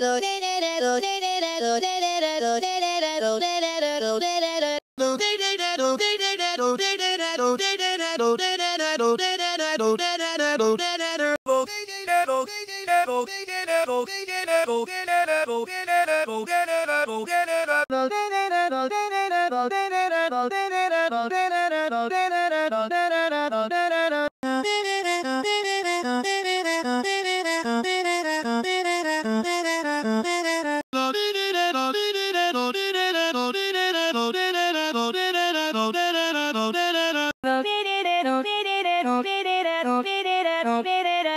Go get it, go get it, go get it, go get it, go get it.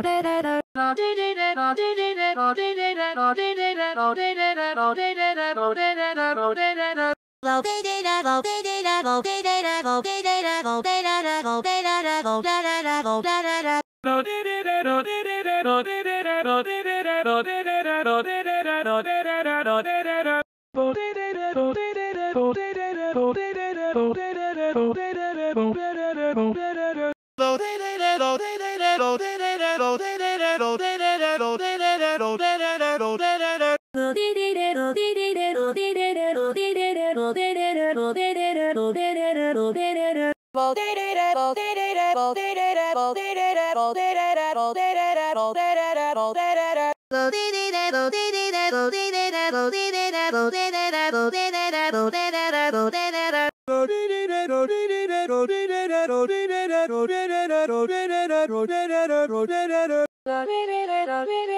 Oh, Oh,